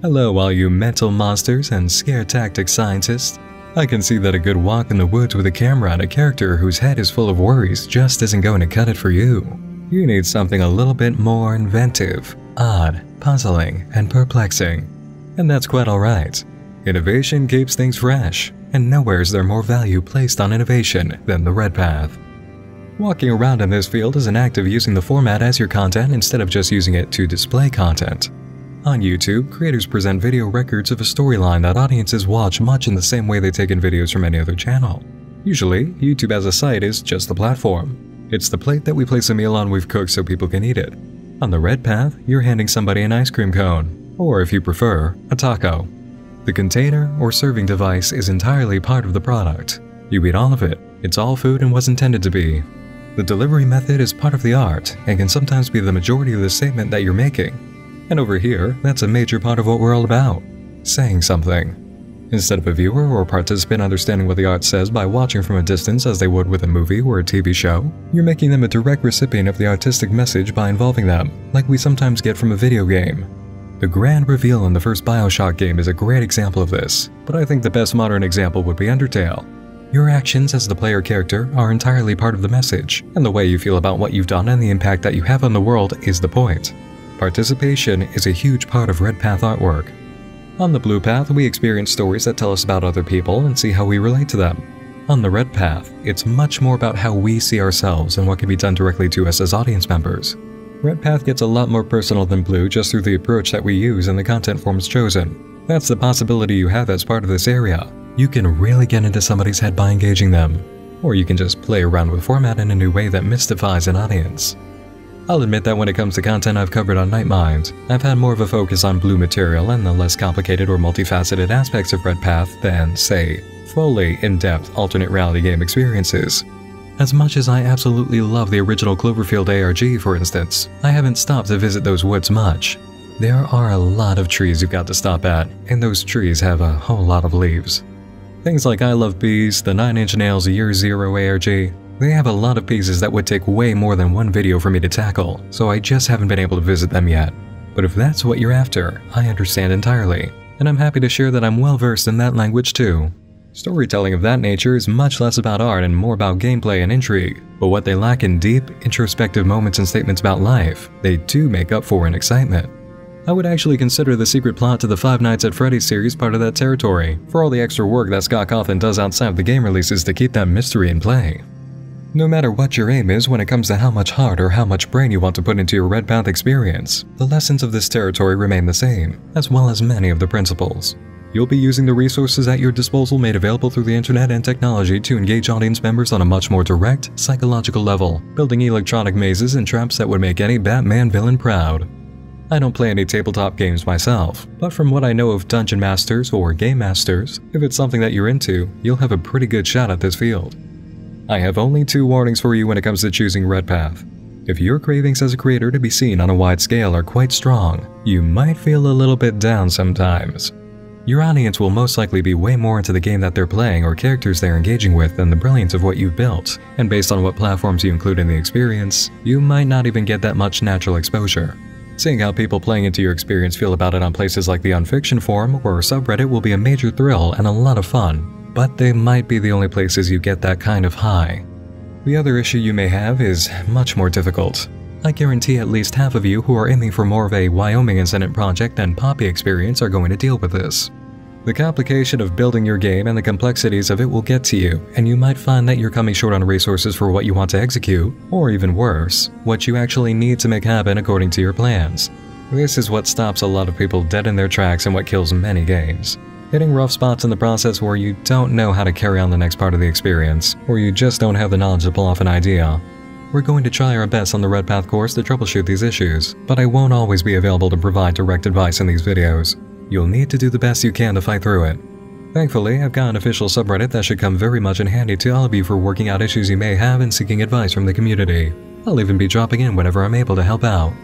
Hello, all you mental monsters and scare tactic scientists. I can see that a good walk in the woods with a camera and a character whose head is full of worries just isn't going to cut it for you. You need something a little bit more inventive, odd, puzzling, and perplexing. And that's quite alright. Innovation keeps things fresh, and nowhere is there more value placed on innovation than the Red Path. Walking around in this field is an act of using the format as your content instead of just using it to display content. On YouTube, creators present video records of a storyline that audiences watch much in the same way they take in videos from any other channel. Usually, YouTube as a site is just the platform. It's the plate that we place a meal on we've cooked so people can eat it. On the red path, you're handing somebody an ice cream cone, or if you prefer, a taco. The container or serving device is entirely part of the product. You eat all of it. It's all food and was intended to be. The delivery method is part of the art and can sometimes be the majority of the statement that you're making. And over here, that's a major part of what we're all about saying something. Instead of a viewer or participant understanding what the art says by watching from a distance as they would with a movie or a TV show, you're making them a direct recipient of the artistic message by involving them, like we sometimes get from a video game. The grand reveal in the first Bioshock game is a great example of this, but I think the best modern example would be Undertale. Your actions as the player character are entirely part of the message, and the way you feel about what you've done and the impact that you have on the world is the point. Participation is a huge part of Red Path artwork. On the Blue Path, we experience stories that tell us about other people and see how we relate to them. On the Red Path, it's much more about how we see ourselves and what can be done directly to us as audience members. Red Path gets a lot more personal than Blue just through the approach that we use and the content forms chosen. That's the possibility you have as part of this area, you can really get into somebody's head by engaging them, or you can just play around with format in a new way that mystifies an audience. I'll admit that when it comes to content I've covered on Nightmind, I've had more of a focus on blue material and the less complicated or multifaceted aspects of Red Path than, say, fully in-depth alternate reality game experiences. As much as I absolutely love the original Cloverfield ARG, for instance, I haven't stopped to visit those woods much. There are a lot of trees you've got to stop at, and those trees have a whole lot of leaves. Things like I Love Bees, the Nine Inch Nails Year Zero ARG, they have a lot of pieces that would take way more than one video for me to tackle, so I just haven't been able to visit them yet. But if that's what you're after, I understand entirely, and I'm happy to share that I'm well versed in that language too. Storytelling of that nature is much less about art and more about gameplay and intrigue, but what they lack in deep, introspective moments and statements about life, they do make up for in excitement. I would actually consider the secret plot to the Five Nights at Freddy's series part of that territory, for all the extra work that Scott Cawthon does outside of the game releases to keep that mystery in play. No matter what your aim is when it comes to how much heart or how much brain you want to put into your Red Path experience, the lessons of this territory remain the same, as well as many of the principles. You'll be using the resources at your disposal made available through the internet and technology to engage audience members on a much more direct, psychological level, building electronic mazes and traps that would make any Batman villain proud. I don't play any tabletop games myself, but from what I know of dungeon masters or game masters, if it's something that you're into, you'll have a pretty good shot at this field. I have only two warnings for you when it comes to choosing Red Path. If your cravings as a creator to be seen on a wide scale are quite strong, you might feel a little bit down sometimes. Your audience will most likely be way more into the game that they're playing or characters they're engaging with than the brilliance of what you've built, and based on what platforms you include in the experience, you might not even get that much natural exposure. Seeing how people playing into your experience feel about it on places like the Unfiction forum or subreddit will be a major thrill and a lot of fun, but they might be the only places you get that kind of high. The other issue you may have is much more difficult. I guarantee at least half of you who are aiming for more of a Wyoming Incident project and Poppy experience are going to deal with this. The complication of building your game and the complexities of it will get to you, and you might find that you're coming short on resources for what you want to execute, or even worse, what you actually need to make happen according to your plans. This is what stops a lot of people dead in their tracks and what kills many games. Hitting rough spots in the process where you don't know how to carry on the next part of the experience, or you just don't have the knowledge to pull off an idea. We're going to try our best on the Red Path course to troubleshoot these issues, but I won't always be available to provide direct advice in these videos. You'll need to do the best you can to fight through it. Thankfully, I've got an official subreddit that should come very much in handy to all of you for working out issues you may have and seeking advice from the community. I'll even be dropping in whenever I'm able to help out.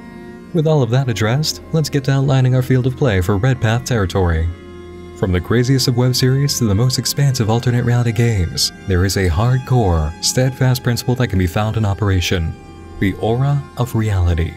With all of that addressed, let's get to outlining our field of play for Red Path territory. From the craziest of web series to the most expansive alternate reality games, there is a hardcore, steadfast principle that can be found in operation the aura of reality.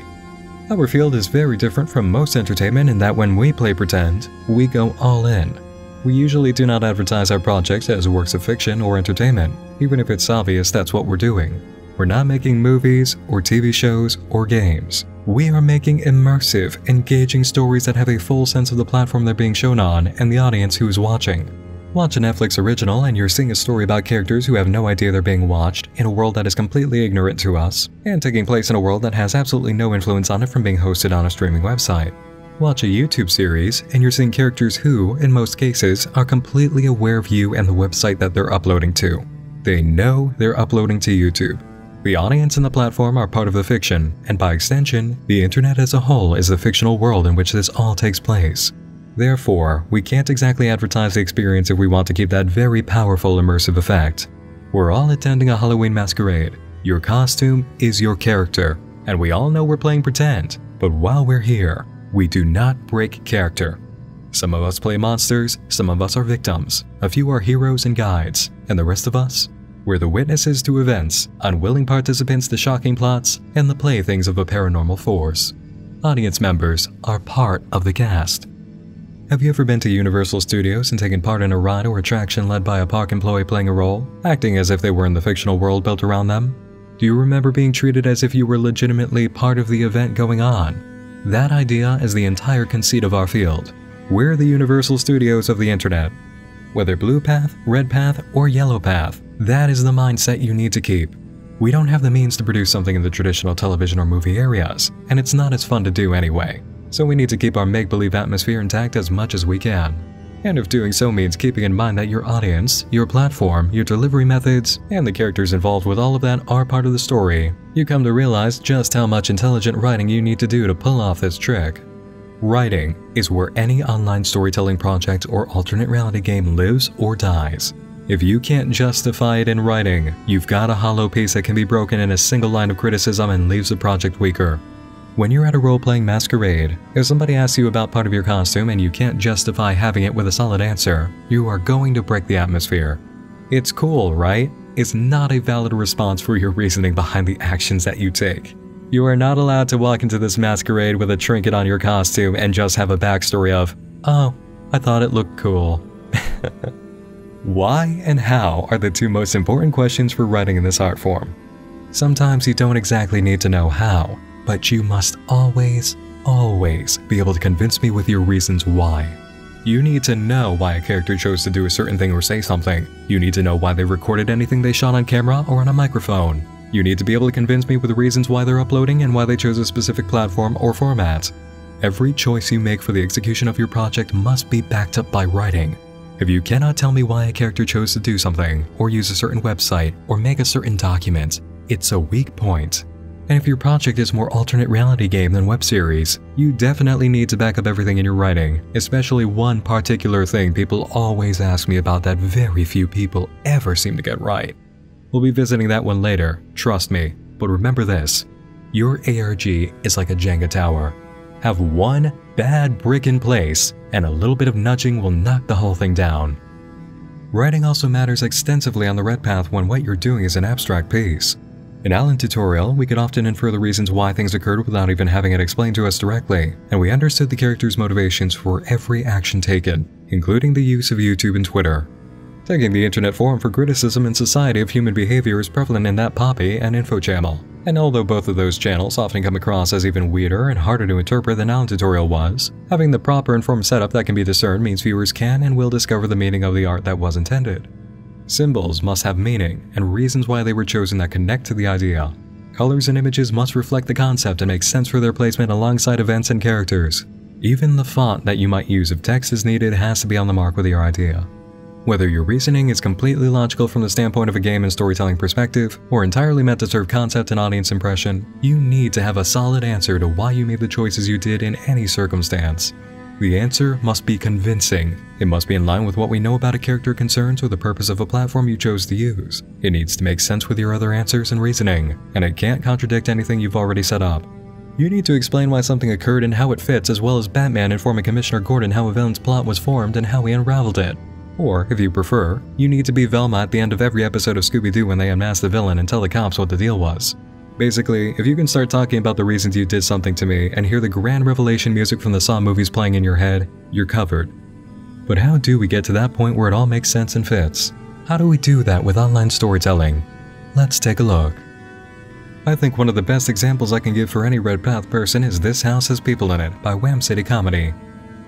Our field is very different from most entertainment in that when we play pretend, we go all in. We usually do not advertise our projects as works of fiction or entertainment, even if it's obvious that's what we're doing. We're not making movies or TV shows or games. We are making immersive, engaging stories that have a full sense of the platform they're being shown on and the audience who is watching. Watch a Netflix original and you're seeing a story about characters who have no idea they're being watched in a world that is completely ignorant to us, and taking place in a world that has absolutely no influence on it from being hosted on a streaming website. Watch a YouTube series and you're seeing characters who, in most cases, are completely aware of you and the website that they're uploading to. They know they're uploading to YouTube. The audience and the platform are part of the fiction, and by extension, the internet as a whole is the fictional world in which this all takes place. Therefore, we can't exactly advertise the experience if we want to keep that very powerful immersive effect. We're all attending a Halloween masquerade. Your costume is your character, and we all know we're playing pretend, but while we're here, we do not break character. Some of us play monsters, some of us are victims, a few are heroes and guides, and the rest of us? We're the witnesses to events, unwilling participants to shocking plots, and the playthings of a paranormal force. Audience members are part of the cast. Have you ever been to Universal Studios and taken part in a ride or attraction led by a park employee playing a role, acting as if they were in the fictional world built around them? Do you remember being treated as if you were legitimately part of the event going on? That idea is the entire conceit of our field. We're the Universal Studios of the internet. Whether blue path, red path, or yellow path, that is the mindset you need to keep. We don't have the means to produce something in the traditional television or movie areas, and it's not as fun to do anyway so we need to keep our make-believe atmosphere intact as much as we can. And if doing so means keeping in mind that your audience, your platform, your delivery methods, and the characters involved with all of that are part of the story, you come to realize just how much intelligent writing you need to do to pull off this trick. Writing is where any online storytelling project or alternate reality game lives or dies. If you can't justify it in writing, you've got a hollow piece that can be broken in a single line of criticism and leaves the project weaker. When you're at a role-playing masquerade, if somebody asks you about part of your costume and you can't justify having it with a solid answer, you are going to break the atmosphere. It's cool, right? It's not a valid response for your reasoning behind the actions that you take. You are not allowed to walk into this masquerade with a trinket on your costume and just have a backstory of, oh, I thought it looked cool. Why and how are the two most important questions for writing in this art form. Sometimes you don't exactly need to know how, but you must always, always be able to convince me with your reasons why. You need to know why a character chose to do a certain thing or say something. You need to know why they recorded anything they shot on camera or on a microphone. You need to be able to convince me with the reasons why they're uploading and why they chose a specific platform or format. Every choice you make for the execution of your project must be backed up by writing. If you cannot tell me why a character chose to do something, or use a certain website, or make a certain document, it's a weak point. And if your project is more alternate reality game than web series, you definitely need to back up everything in your writing, especially one particular thing people always ask me about that very few people ever seem to get right. We'll be visiting that one later, trust me, but remember this. Your ARG is like a Jenga tower. Have one bad brick in place, and a little bit of nudging will knock the whole thing down. Writing also matters extensively on the red path when what you're doing is an abstract piece. In Alantutorial, we could often infer the reasons why things occurred without even having it explained to us directly, and we understood the character's motivations for every action taken, including the use of YouTube and Twitter. Taking the internet forum for criticism in society of human behavior is prevalent in that Poppy and InfoChannel, and although both of those channels often come across as even weirder and harder to interpret than Alantutorial was, having the proper informed setup that can be discerned means viewers can and will discover the meaning of the art that was intended. Symbols must have meaning and reasons why they were chosen that connect to the idea. Colors and images must reflect the concept and make sense for their placement alongside events and characters. Even the font that you might use if text is needed has to be on the mark with your idea. Whether your reasoning is completely logical from the standpoint of a game and storytelling perspective, or entirely meant to serve concept and audience impression, you need to have a solid answer to why you made the choices you did in any circumstance. The answer must be convincing. It must be in line with what we know about a character concerns or the purpose of a platform you chose to use. It needs to make sense with your other answers and reasoning, and it can't contradict anything you've already set up. You need to explain why something occurred and how it fits, as well as Batman informing Commissioner Gordon how a villain's plot was formed and how he unraveled it. Or, if you prefer, you need to be Velma at the end of every episode of Scooby-Doo when they unmask the villain and tell the cops what the deal was. Basically, if you can start talking about the reasons you did something to me and hear the grand revelation music from the Saw movies playing in your head, you're covered. But how do we get to that point where it all makes sense and fits? How do we do that with online storytelling? Let's take a look. I think one of the best examples I can give for any Red Path person is This House Has People in It by Wham City Comedy.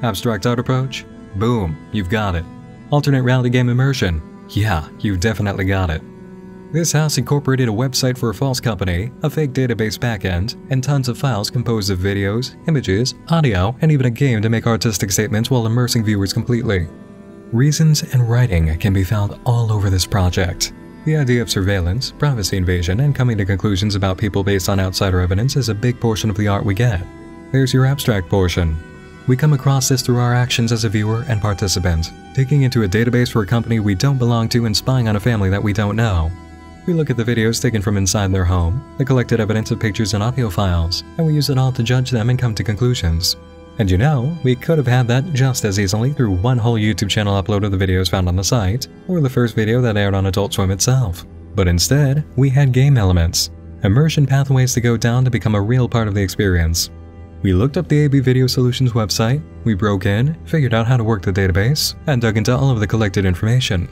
Abstract art approach? Boom, you've got it. Alternate reality game immersion? Yeah, you've definitely got it. This house incorporated a website for a false company, a fake database backend, and tons of files composed of videos, images, audio, and even a game to make artistic statements while immersing viewers completely. Reasons and writing can be found all over this project. The idea of surveillance, privacy invasion, and coming to conclusions about people based on outsider evidence is a big portion of the art we get. There's your abstract portion. We come across this through our actions as a viewer and participant, digging into a database for a company we don't belong to and spying on a family that we don't know. We look at the videos taken from inside their home, the collected evidence of pictures and audio files, and we use it all to judge them and come to conclusions. And you know, we could have had that just as easily through one whole YouTube channel upload of the videos found on the site, or the first video that aired on Adult Swim itself. But instead, we had game elements, immersion pathways to go down to become a real part of the experience. We looked up the AB Video Solutions website, we broke in, figured out how to work the database, and dug into all of the collected information.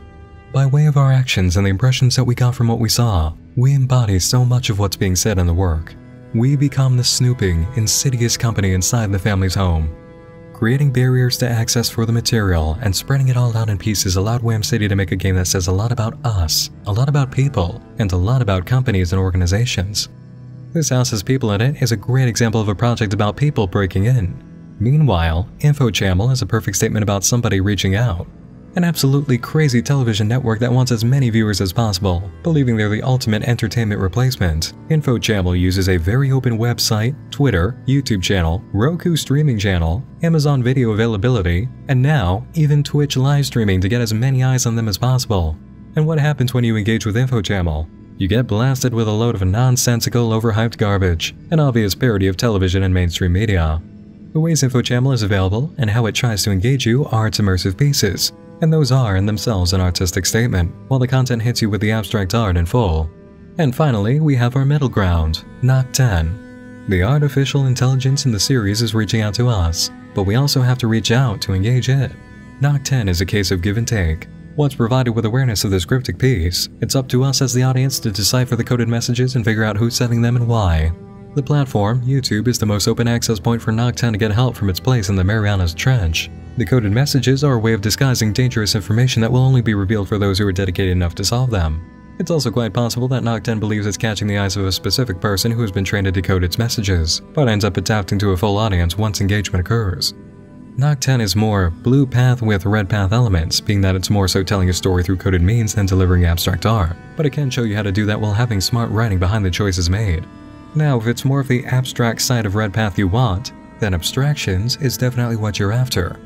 By way of our actions and the impressions that we got from what we saw, we embody so much of what's being said in the work. We become the snooping, insidious company inside the family's home. Creating barriers to access for the material and spreading it all out in pieces allowed Wham City to make a game that says a lot about us, a lot about people, and a lot about companies and organizations. This House Has People in It is a great example of a project about people breaking in. Meanwhile, InfoChannel is a perfect statement about somebody reaching out. An absolutely crazy television network that wants as many viewers as possible, believing they're the ultimate entertainment replacement. InfoChannel uses a very open website, Twitter, YouTube channel, Roku streaming channel, Amazon video availability, and now even Twitch live streaming to get as many eyes on them as possible. And what happens when you engage with InfoChannel? You get blasted with a load of nonsensical, overhyped garbage, an obvious parody of television and mainstream media. The ways InfoChannel is available and how it tries to engage you are its immersive pieces, and those are in themselves an artistic statement, while the content hits you with the abstract art in full. And finally, we have our middle ground, Knock 10. The artificial intelligence in the series is reaching out to us, but we also have to reach out to engage it. Knock 10 is a case of give and take. Once provided with awareness of this cryptic piece, it's up to us as the audience to decipher the coded messages and figure out who's sending them and why. The platform, YouTube, is the most open access point for 10 to get help from its place in the Marianas Trench. The coded messages are a way of disguising dangerous information that will only be revealed for those who are dedicated enough to solve them. It's also quite possible that 10 believes it's catching the eyes of a specific person who has been trained to decode its messages, but ends up adapting to a full audience once engagement occurs. Knock 10 is more blue path with red path elements, being that it's more so telling a story through coded means than delivering abstract art, but it can show you how to do that while having smart writing behind the choices made. Now, if it's more of the abstract side of red path you want, then abstractions is definitely what you're after.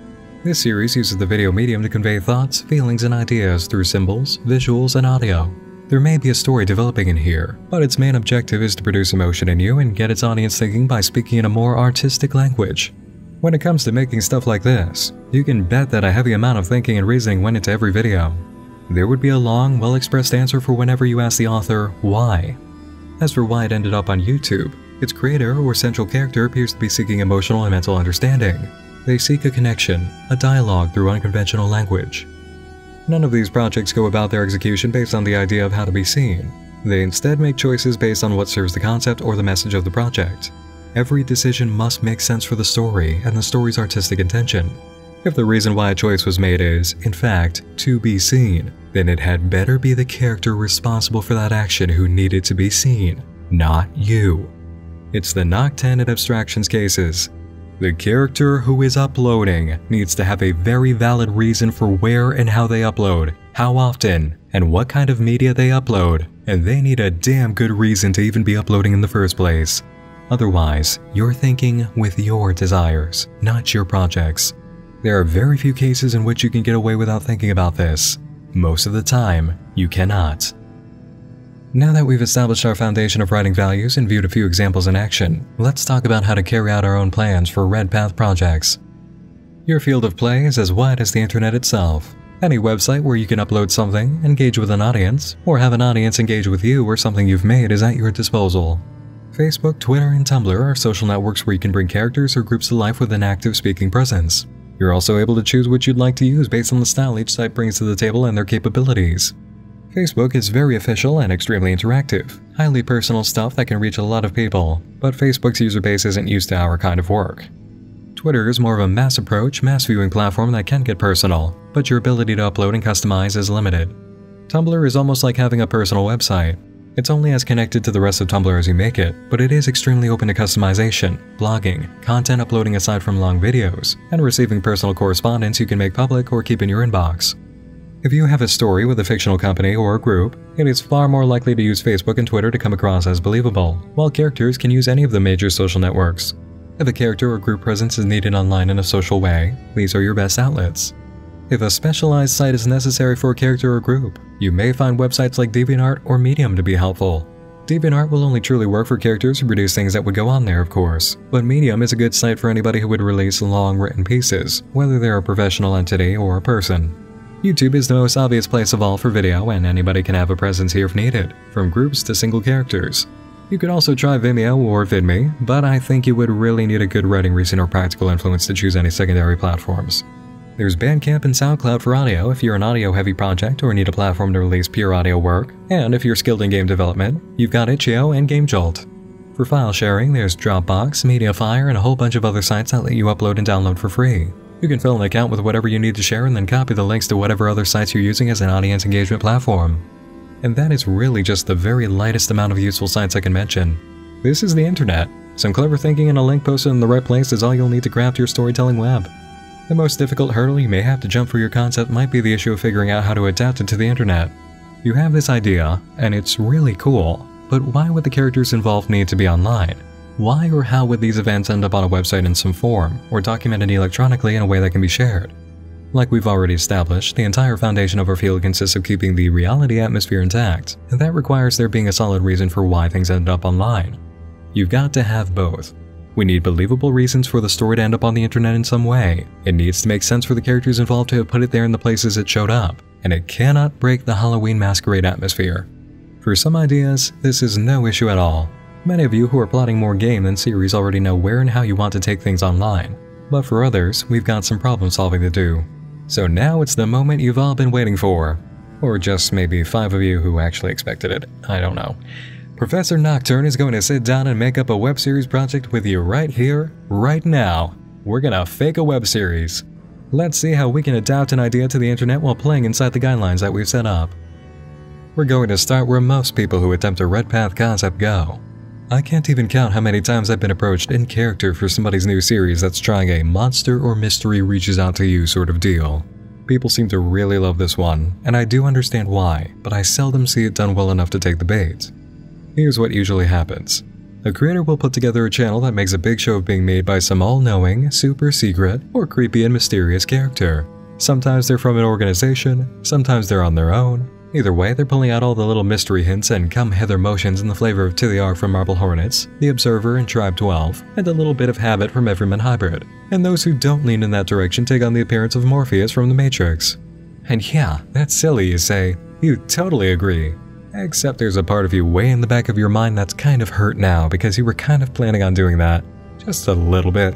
This series uses the video medium to convey thoughts, feelings, and ideas through symbols, visuals, and audio. There may be a story developing in here, but its main objective is to produce emotion in you and get its audience thinking by speaking in a more artistic language. When it comes to making stuff like this, you can bet that a heavy amount of thinking and reasoning went into every video. There would be a long, well-expressed answer for whenever you ask the author, why. As for why it ended up on YouTube, its creator or central character appears to be seeking emotional and mental understanding, they seek a connection, a dialogue through unconventional language. None of these projects go about their execution based on the idea of how to be seen. They instead make choices based on what serves the concept or the message of the project. Every decision must make sense for the story and the story's artistic intention. If the reason why a choice was made is, in fact, to be seen, then it had better be the character responsible for that action who needed to be seen, not you. It's the Knock 10 abstractions cases the character who is uploading needs to have a very valid reason for where and how they upload, how often, and what kind of media they upload, and they need a damn good reason to even be uploading in the first place. Otherwise, you're thinking with your desires, not your projects. There are very few cases in which you can get away without thinking about this. Most of the time, you cannot. Now that we've established our foundation of writing values and viewed a few examples in action, let's talk about how to carry out our own plans for Red Path projects. Your field of play is as wide as the internet itself. Any website where you can upload something, engage with an audience, or have an audience engage with you or something you've made is at your disposal. Facebook, Twitter, and Tumblr are social networks where you can bring characters or groups to life with an active speaking presence. You're also able to choose which you'd like to use based on the style each site brings to the table and their capabilities. Facebook is very official and extremely interactive, highly personal stuff that can reach a lot of people, but Facebook's user base isn't used to our kind of work. Twitter is more of a mass approach, mass viewing platform that can get personal, but your ability to upload and customize is limited. Tumblr is almost like having a personal website. It's only as connected to the rest of Tumblr as you make it, but it is extremely open to customization, blogging, content uploading aside from long videos, and receiving personal correspondence you can make public or keep in your inbox. If you have a story with a fictional company or a group, it is far more likely to use Facebook and Twitter to come across as believable, while characters can use any of the major social networks. If a character or group presence is needed online in a social way, these are your best outlets. If a specialized site is necessary for a character or group, you may find websites like DeviantArt or Medium to be helpful. DeviantArt will only truly work for characters who produce things that would go on there, of course, but Medium is a good site for anybody who would release long written pieces, whether they're a professional entity or a person. YouTube is the most obvious place of all for video and anybody can have a presence here if needed, from groups to single characters. You could also try Vimeo or VidMe, but I think you would really need a good writing reason or practical influence to choose any secondary platforms. There's Bandcamp and SoundCloud for audio if you're an audio-heavy project or need a platform to release pure audio work, and if you're skilled in game development, you've got itch.io and GameJolt. For file sharing, there's Dropbox, Mediafire, and a whole bunch of other sites that let you upload and download for free. You can fill an account with whatever you need to share and then copy the links to whatever other sites you're using as an audience engagement platform. And that is really just the very lightest amount of useful sites I can mention. This is the internet. Some clever thinking and a link posted in the right place is all you'll need to craft your storytelling web. The most difficult hurdle you may have to jump for your concept might be the issue of figuring out how to adapt it to the internet. You have this idea, and it's really cool, but why would the characters involved need to be online? Why or how would these events end up on a website in some form, or documented electronically in a way that can be shared? Like we've already established, the entire foundation of our field consists of keeping the reality atmosphere intact, and that requires there being a solid reason for why things end up online. You've got to have both. We need believable reasons for the story to end up on the internet in some way. It needs to make sense for the characters involved to have put it there in the places it showed up, and it cannot break the Halloween masquerade atmosphere. For some ideas, this is no issue at all, Many of you who are plotting more game than series already know where and how you want to take things online, but for others, we've got some problem solving to do. So now it's the moment you've all been waiting for. Or just maybe five of you who actually expected it, I don't know. Professor Nocturne is going to sit down and make up a web series project with you right here, right now. We're gonna fake a web series. Let's see how we can adapt an idea to the internet while playing inside the guidelines that we've set up. We're going to start where most people who attempt a Red Path concept go, I can't even count how many times I've been approached in character for somebody's new series that's trying a monster or mystery reaches out to you sort of deal. People seem to really love this one, and I do understand why, but I seldom see it done well enough to take the bait. Here's what usually happens. A creator will put together a channel that makes a big show of being made by some all-knowing, super secret, or creepy and mysterious character. Sometimes they're from an organization, sometimes they're on their own, Either way, they're pulling out all the little mystery hints and come hither motions in the flavor of To the Ark from Marble Hornets, The Observer and Tribe 12, and a little bit of Habit from Everyman Hybrid. And those who don't lean in that direction take on the appearance of Morpheus from The Matrix. And yeah, that's silly, you say. You totally agree. Except there's a part of you way in the back of your mind that's kind of hurt now because you were kind of planning on doing that. Just a little bit.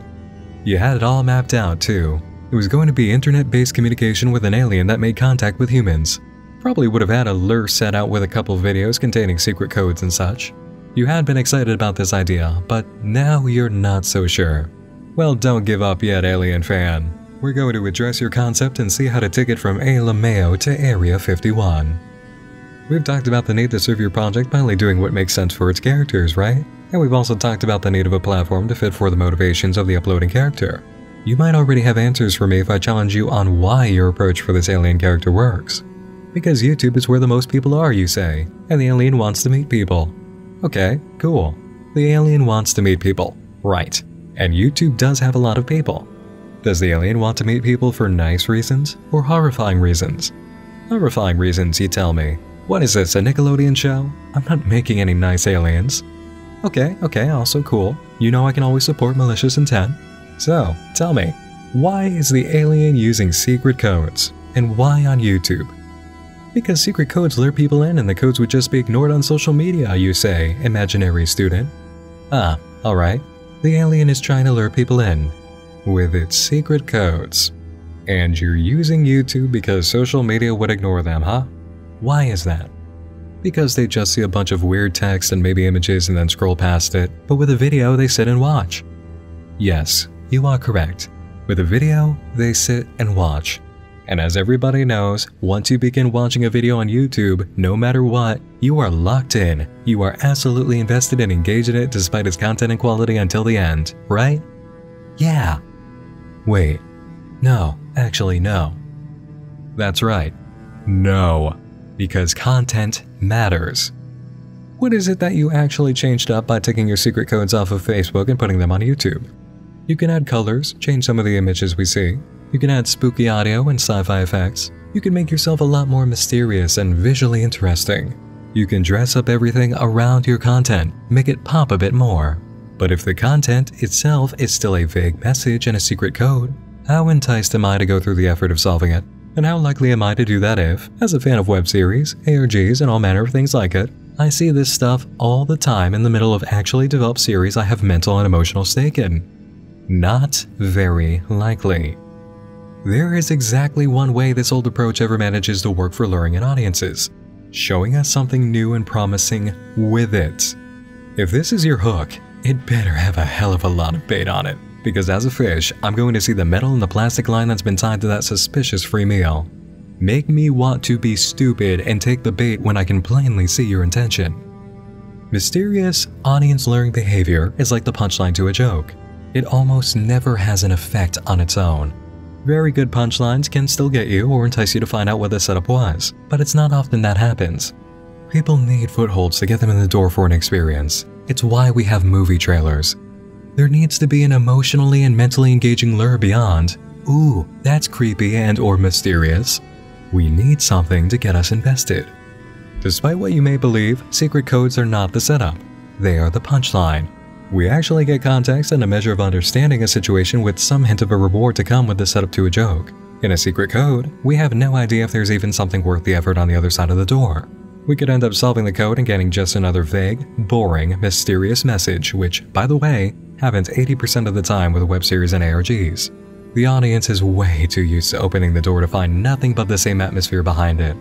You had it all mapped out, too. It was going to be internet based communication with an alien that made contact with humans. Probably would have had a lure set out with a couple videos containing secret codes and such. You had been excited about this idea, but now you're not so sure. Well, don't give up yet, Alien fan. We're going to address your concept and see how to take it from A Mayo to Area 51. We've talked about the need to serve your project by only doing what makes sense for its characters, right? And we've also talked about the need of a platform to fit for the motivations of the uploading character. You might already have answers for me if I challenge you on why your approach for this alien character works. Because YouTube is where the most people are, you say, and the alien wants to meet people. Okay, cool. The alien wants to meet people. Right. And YouTube does have a lot of people. Does the alien want to meet people for nice reasons or horrifying reasons? Horrifying reasons, you tell me. What is this, a Nickelodeon show? I'm not making any nice aliens. Okay, okay, also cool. You know I can always support malicious intent. So, tell me, why is the alien using secret codes? And why on YouTube? Because secret codes lure people in and the codes would just be ignored on social media, you say, imaginary student. Ah, alright. The alien is trying to lure people in with its secret codes. And you're using YouTube because social media would ignore them, huh? Why is that? Because they just see a bunch of weird text and maybe images and then scroll past it, but with a video they sit and watch. Yes, you are correct. With a video, they sit and watch. And as everybody knows, once you begin watching a video on YouTube, no matter what, you are locked in. You are absolutely invested and engaged in it despite its content and quality until the end, right? Yeah. Wait. No, actually, no. That's right. No. Because content matters. What is it that you actually changed up by taking your secret codes off of Facebook and putting them on YouTube? You can add colors, change some of the images we see, you can add spooky audio and sci-fi effects. You can make yourself a lot more mysterious and visually interesting. You can dress up everything around your content, make it pop a bit more. But if the content itself is still a vague message and a secret code, how enticed am I to go through the effort of solving it? And how likely am I to do that if, as a fan of web series, ARGs, and all manner of things like it, I see this stuff all the time in the middle of actually developed series I have mental and emotional stake in? Not very likely. There is exactly one way this old approach ever manages to work for luring in audiences showing us something new and promising with it. If this is your hook, it better have a hell of a lot of bait on it, because as a fish, I'm going to see the metal and the plastic line that's been tied to that suspicious free meal. Make me want to be stupid and take the bait when I can plainly see your intention. Mysterious, audience luring behavior is like the punchline to a joke. It almost never has an effect on its own. Very good punchlines can still get you or entice you to find out what the setup was, but it's not often that happens. People need footholds to get them in the door for an experience. It's why we have movie trailers. There needs to be an emotionally and mentally engaging lure beyond, ooh, that's creepy and or mysterious. We need something to get us invested. Despite what you may believe, secret codes are not the setup. They are the punchline. We actually get context and a measure of understanding a situation with some hint of a reward to come with the setup to a joke. In a secret code, we have no idea if there's even something worth the effort on the other side of the door. We could end up solving the code and getting just another vague, boring, mysterious message, which, by the way, happens 80% of the time with web series and ARGs. The audience is way too used to opening the door to find nothing but the same atmosphere behind it.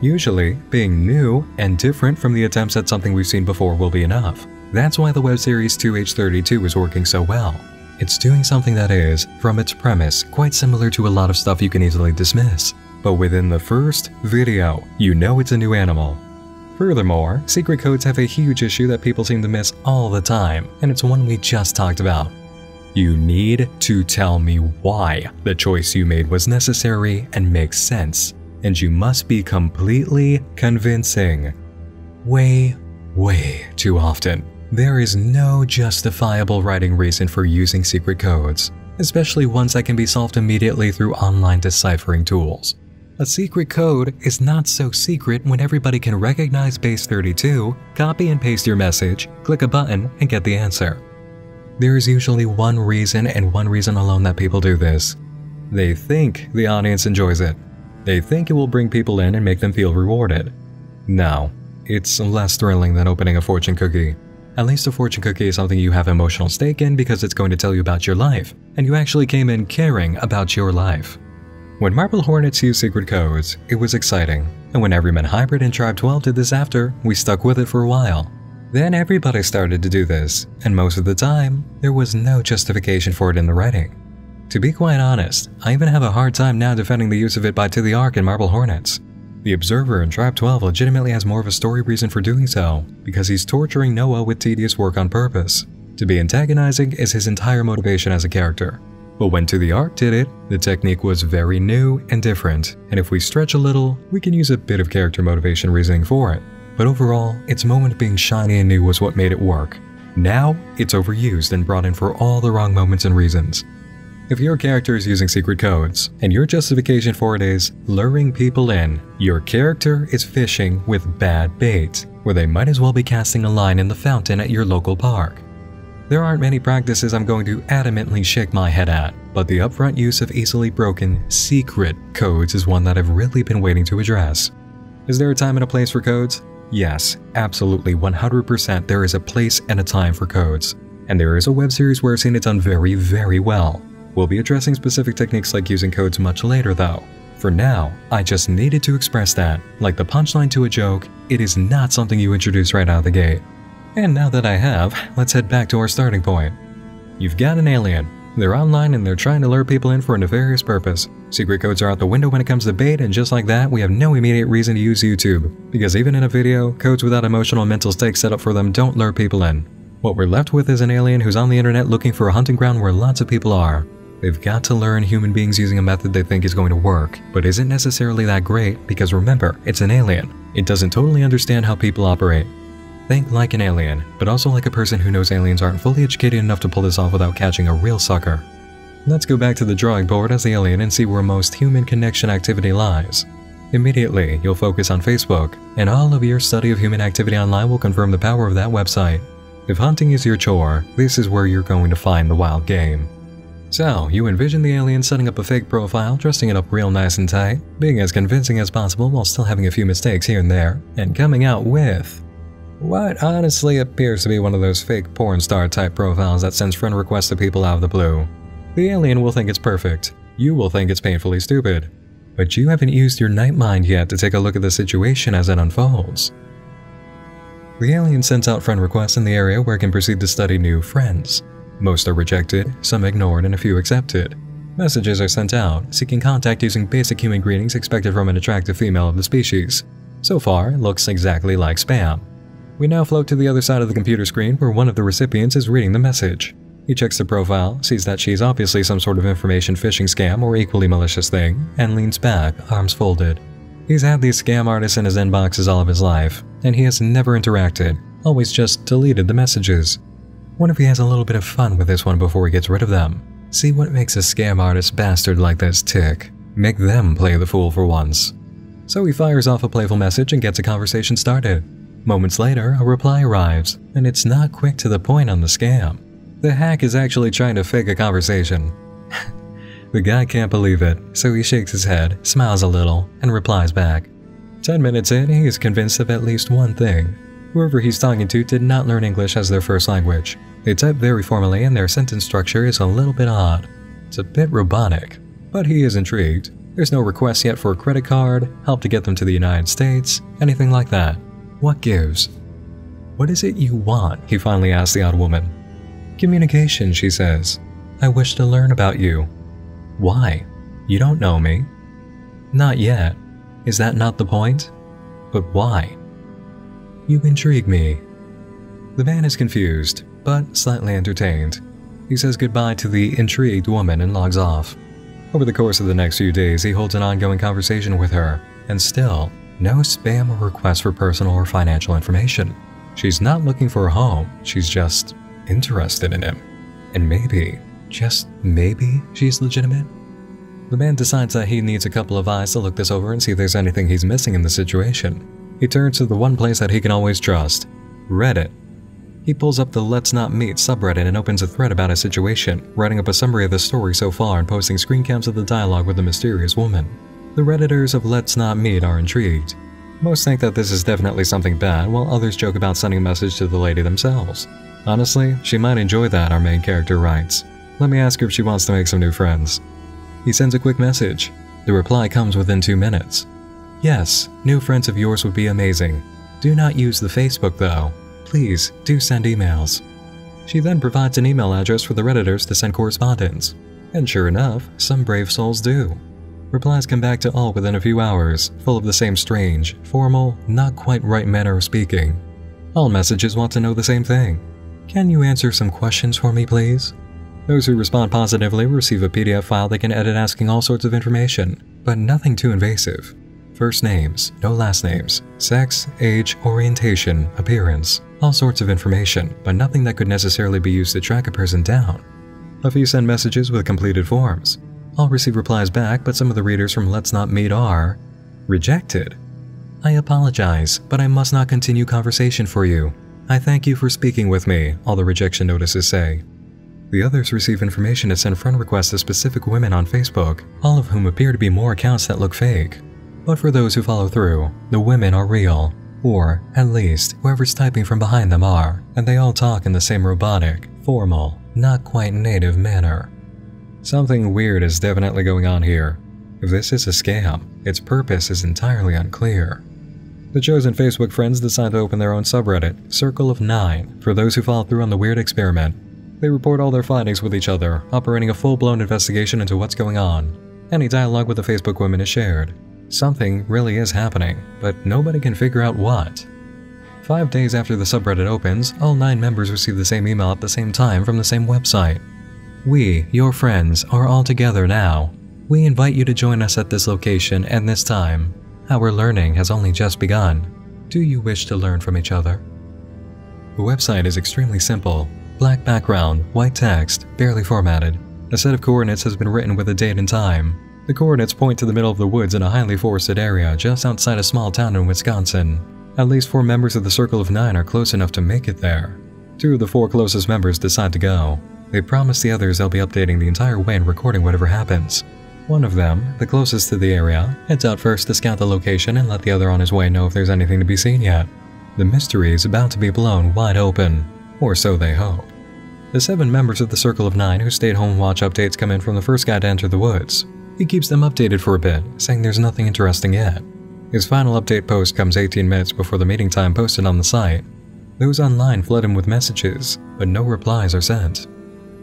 Usually, being new and different from the attempts at something we've seen before will be enough. That's why the web series 2H32 is working so well. It's doing something that is, from its premise, quite similar to a lot of stuff you can easily dismiss. But within the first video, you know it's a new animal. Furthermore, secret codes have a huge issue that people seem to miss all the time, and it's one we just talked about. You need to tell me why the choice you made was necessary and makes sense, and you must be completely convincing. Way, way too often. There is no justifiable writing reason for using secret codes, especially ones that can be solved immediately through online deciphering tools. A secret code is not so secret when everybody can recognize base 32, copy and paste your message, click a button, and get the answer. There is usually one reason and one reason alone that people do this. They think the audience enjoys it. They think it will bring people in and make them feel rewarded. No, it's less thrilling than opening a fortune cookie. At least a fortune cookie is something you have emotional stake in because it's going to tell you about your life, and you actually came in caring about your life. When Marble Hornets used secret codes, it was exciting, and when Everyman Hybrid and Tribe 12 did this after, we stuck with it for a while. Then everybody started to do this, and most of the time, there was no justification for it in the writing. To be quite honest, I even have a hard time now defending the use of it by To the Ark and Marble Hornets. The Observer in Tribe 12 legitimately has more of a story reason for doing so, because he's torturing Noah with tedious work on purpose. To be antagonizing is his entire motivation as a character. But when To the Ark did it, the technique was very new and different, and if we stretch a little, we can use a bit of character motivation reasoning for it. But overall, its moment being shiny and new was what made it work. Now, it's overused and brought in for all the wrong moments and reasons. If your character is using secret codes, and your justification for it is luring people in, your character is fishing with bad bait, where they might as well be casting a line in the fountain at your local park. There aren't many practices I'm going to adamantly shake my head at, but the upfront use of easily broken, secret codes is one that I've really been waiting to address. Is there a time and a place for codes? Yes, absolutely 100% there is a place and a time for codes. And there is a web series where I've seen it done very, very well. We'll be addressing specific techniques like using codes much later though. For now, I just needed to express that, like the punchline to a joke, it is not something you introduce right out of the gate. And now that I have, let's head back to our starting point. You've got an alien. They're online and they're trying to lure people in for a nefarious purpose. Secret codes are out the window when it comes to bait, and just like that, we have no immediate reason to use YouTube. Because even in a video, codes without emotional and mental stakes set up for them don't lure people in. What we're left with is an alien who's on the internet looking for a hunting ground where lots of people are. They've got to learn human beings using a method they think is going to work, but isn't necessarily that great because remember, it's an alien. It doesn't totally understand how people operate. Think like an alien, but also like a person who knows aliens aren't fully educated enough to pull this off without catching a real sucker. Let's go back to the drawing board as the alien and see where most human connection activity lies. Immediately, you'll focus on Facebook, and all of your study of human activity online will confirm the power of that website. If hunting is your chore, this is where you're going to find the wild game. So, you envision the alien setting up a fake profile, dressing it up real nice and tight, being as convincing as possible while still having a few mistakes here and there, and coming out with what honestly appears to be one of those fake porn star type profiles that sends friend requests to people out of the blue. The alien will think it's perfect, you will think it's painfully stupid, but you haven't used your night mind yet to take a look at the situation as it unfolds. The alien sends out friend requests in the area where it can proceed to study new friends. Most are rejected, some ignored, and a few accepted. Messages are sent out, seeking contact using basic human greetings expected from an attractive female of the species. So far, it looks exactly like spam. We now float to the other side of the computer screen where one of the recipients is reading the message. He checks the profile, sees that she's obviously some sort of information phishing scam or equally malicious thing, and leans back, arms folded. He's had these scam artists in his inboxes all of his life, and he has never interacted, always just deleted the messages. What if he has a little bit of fun with this one before he gets rid of them. See what makes a scam artist bastard like this tick. Make them play the fool for once. So he fires off a playful message and gets a conversation started. Moments later, a reply arrives, and it's not quick to the point on the scam. The hack is actually trying to fake a conversation. the guy can't believe it, so he shakes his head, smiles a little, and replies back. Ten minutes in, he is convinced of at least one thing. Whoever he's talking to did not learn English as their first language. They type very formally and their sentence structure is a little bit odd. It's a bit robotic. But he is intrigued. There's no request yet for a credit card, help to get them to the United States, anything like that. What gives? What is it you want? He finally asks the odd woman. Communication, she says. I wish to learn about you. Why? You don't know me. Not yet. Is that not the point? But why? You intrigue me. The man is confused, but slightly entertained. He says goodbye to the intrigued woman and logs off. Over the course of the next few days, he holds an ongoing conversation with her, and still, no spam or requests for personal or financial information. She's not looking for a home, she's just interested in him. And maybe, just maybe, she's legitimate? The man decides that he needs a couple of eyes to look this over and see if there's anything he's missing in the situation. He turns to the one place that he can always trust Reddit. He pulls up the Let's Not Meet subreddit and opens a thread about his situation, writing up a summary of the story so far and posting screen caps of the dialogue with the mysterious woman. The Redditors of Let's Not Meet are intrigued. Most think that this is definitely something bad, while others joke about sending a message to the lady themselves. Honestly, she might enjoy that, our main character writes. Let me ask her if she wants to make some new friends. He sends a quick message. The reply comes within two minutes. Yes, new friends of yours would be amazing. Do not use the Facebook though. Please, do send emails. She then provides an email address for the Redditors to send correspondence. And sure enough, some brave souls do. Replies come back to all within a few hours, full of the same strange, formal, not quite right manner of speaking. All messages want to know the same thing. Can you answer some questions for me, please? Those who respond positively receive a PDF file they can edit asking all sorts of information, but nothing too invasive. First names, no last names, sex, age, orientation, appearance, all sorts of information, but nothing that could necessarily be used to track a person down. A few send messages with completed forms, I'll receive replies back, but some of the readers from Let's Not Meet are rejected. I apologize, but I must not continue conversation for you. I thank you for speaking with me, all the rejection notices say. The others receive information to send friend requests to specific women on Facebook, all of whom appear to be more accounts that look fake. But for those who follow through, the women are real. Or, at least, whoever's typing from behind them are, and they all talk in the same robotic, formal, not quite native manner. Something weird is definitely going on here. If this is a scam, its purpose is entirely unclear. The chosen Facebook friends decide to open their own subreddit, Circle of Nine, for those who follow through on the weird experiment. They report all their findings with each other, operating a full blown investigation into what's going on. Any dialogue with the Facebook women is shared. Something really is happening, but nobody can figure out what. Five days after the subreddit opens, all nine members receive the same email at the same time from the same website. We, your friends, are all together now. We invite you to join us at this location and this time. Our learning has only just begun. Do you wish to learn from each other? The website is extremely simple. Black background, white text, barely formatted. A set of coordinates has been written with a date and time. The coordinates point to the middle of the woods in a highly forested area just outside a small town in Wisconsin. At least four members of the Circle of Nine are close enough to make it there. Two of the four closest members decide to go. They promise the others they'll be updating the entire way and recording whatever happens. One of them, the closest to the area, heads out first to scout the location and let the other on his way know if there's anything to be seen yet. The mystery is about to be blown wide open, or so they hope. The seven members of the Circle of Nine who stayed home watch updates come in from the first guy to enter the woods. He keeps them updated for a bit, saying there's nothing interesting yet. His final update post comes 18 minutes before the meeting time posted on the site. Those online flood him with messages, but no replies are sent.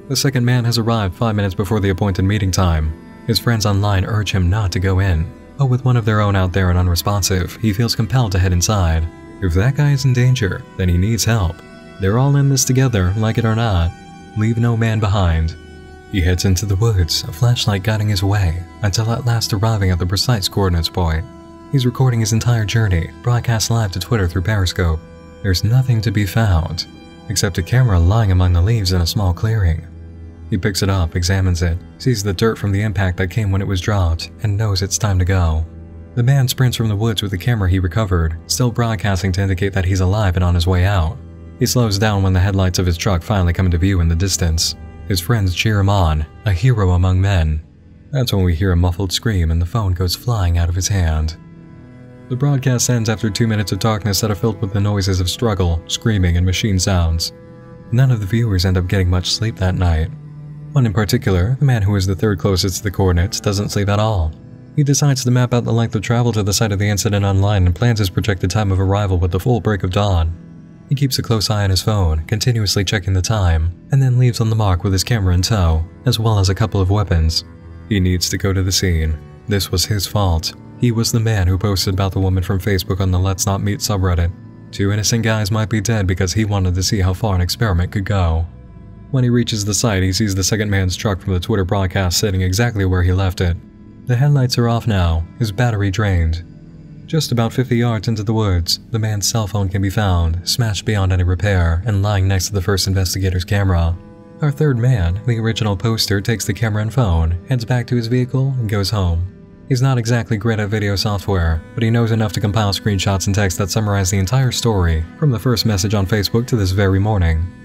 The second man has arrived five minutes before the appointed meeting time, his friends online urge him not to go in, but with one of their own out there and unresponsive, he feels compelled to head inside. If that guy is in danger, then he needs help. They're all in this together, like it or not. Leave no man behind. He heads into the woods, a flashlight guiding his way, until at last arriving at the precise coordinates point. He's recording his entire journey, broadcast live to Twitter through Periscope. There's nothing to be found, except a camera lying among the leaves in a small clearing. He picks it up, examines it, sees the dirt from the impact that came when it was dropped, and knows it's time to go. The man sprints from the woods with the camera he recovered, still broadcasting to indicate that he's alive and on his way out. He slows down when the headlights of his truck finally come into view in the distance. His friends cheer him on, a hero among men. That's when we hear a muffled scream and the phone goes flying out of his hand. The broadcast ends after two minutes of darkness that are filled with the noises of struggle, screaming, and machine sounds. None of the viewers end up getting much sleep that night. One in particular, the man who is the third closest to the coordinates, doesn't sleep at all. He decides to map out the length of travel to the site of the incident online and plans his projected time of arrival with the full break of dawn. He keeps a close eye on his phone, continuously checking the time, and then leaves on the mark with his camera in tow, as well as a couple of weapons. He needs to go to the scene. This was his fault. He was the man who posted about the woman from Facebook on the Let's Not Meet subreddit. Two innocent guys might be dead because he wanted to see how far an experiment could go. When he reaches the site, he sees the second man's truck from the Twitter broadcast sitting exactly where he left it. The headlights are off now, his battery drained. Just about 50 yards into the woods, the man's cell phone can be found, smashed beyond any repair, and lying next to the first investigator's camera. Our third man, the original poster, takes the camera and phone, heads back to his vehicle, and goes home. He's not exactly great at video software, but he knows enough to compile screenshots and text that summarize the entire story, from the first message on Facebook to this very morning.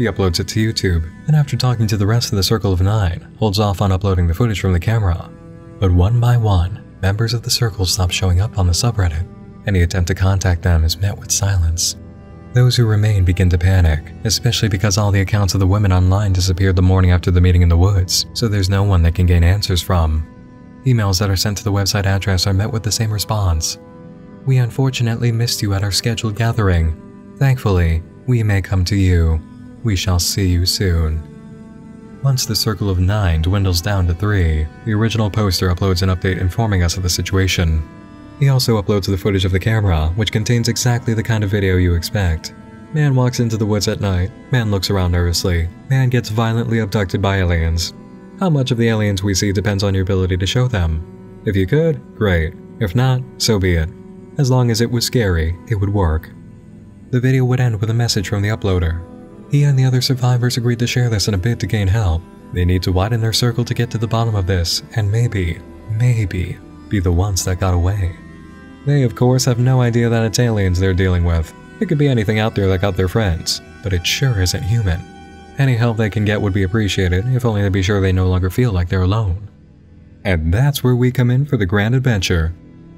He uploads it to YouTube, and after talking to the rest of the Circle of Nine, holds off on uploading the footage from the camera. But one by one, members of the Circle stop showing up on the subreddit. Any attempt to contact them is met with silence. Those who remain begin to panic, especially because all the accounts of the women online disappeared the morning after the meeting in the woods, so there's no one they can gain answers from. Emails that are sent to the website address are met with the same response. We unfortunately missed you at our scheduled gathering. Thankfully, we may come to you. We shall see you soon. Once the circle of nine dwindles down to three, the original poster uploads an update informing us of the situation. He also uploads the footage of the camera, which contains exactly the kind of video you expect. Man walks into the woods at night, man looks around nervously, man gets violently abducted by aliens. How much of the aliens we see depends on your ability to show them. If you could, great. If not, so be it. As long as it was scary, it would work. The video would end with a message from the uploader, he and the other survivors agreed to share this in a bid to gain help. They need to widen their circle to get to the bottom of this, and maybe, maybe, be the ones that got away. They, of course, have no idea that it's aliens they're dealing with. It could be anything out there that got their friends, but it sure isn't human. Any help they can get would be appreciated, if only to be sure they no longer feel like they're alone. And that's where we come in for the grand adventure.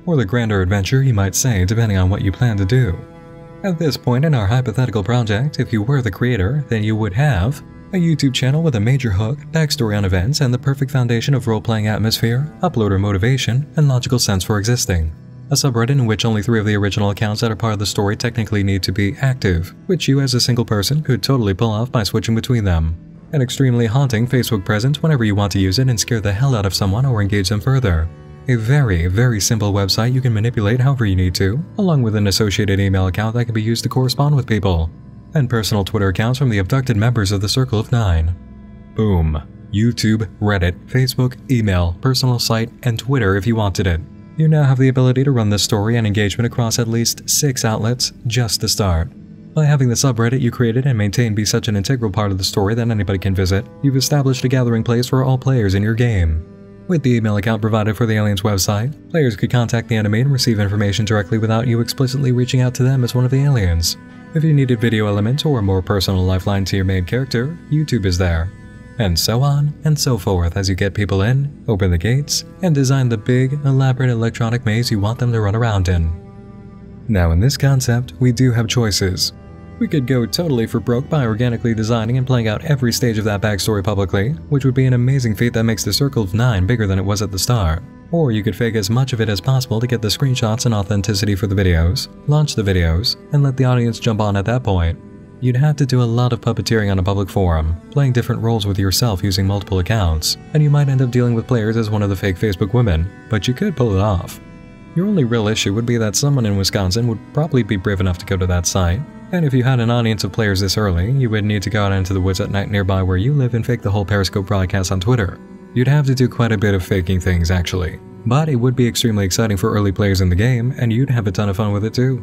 or the grander adventure you might say depending on what you plan to do. At this point in our hypothetical project, if you were the creator, then you would have a YouTube channel with a major hook, backstory on events, and the perfect foundation of role-playing atmosphere, uploader motivation, and logical sense for existing. A subreddit in which only three of the original accounts that are part of the story technically need to be active, which you as a single person could totally pull off by switching between them. An extremely haunting Facebook presence whenever you want to use it and scare the hell out of someone or engage them further. A very, very simple website you can manipulate however you need to, along with an associated email account that can be used to correspond with people and personal Twitter accounts from the abducted members of the Circle of Nine. Boom. YouTube, Reddit, Facebook, email, personal site, and Twitter if you wanted it. You now have the ability to run this story and engagement across at least six outlets just to start. By having the subreddit you created and maintained be such an integral part of the story that anybody can visit, you've established a gathering place for all players in your game. With the email account provided for the Aliens website, players could contact the enemy and receive information directly without you explicitly reaching out to them as one of the aliens. If you needed video elements or a more personal lifeline to your main character, YouTube is there. And so on and so forth as you get people in, open the gates, and design the big, elaborate electronic maze you want them to run around in. Now in this concept, we do have choices. We could go totally for broke by organically designing and playing out every stage of that backstory publicly, which would be an amazing feat that makes the Circle of Nine bigger than it was at the start. Or you could fake as much of it as possible to get the screenshots and authenticity for the videos, launch the videos, and let the audience jump on at that point. You'd have to do a lot of puppeteering on a public forum, playing different roles with yourself using multiple accounts, and you might end up dealing with players as one of the fake Facebook women, but you could pull it off. Your only real issue would be that someone in Wisconsin would probably be brave enough to go to that site, and if you had an audience of players this early, you would need to go out into the woods at night nearby where you live and fake the whole Periscope broadcast on Twitter. You'd have to do quite a bit of faking things actually, but it would be extremely exciting for early players in the game, and you'd have a ton of fun with it too.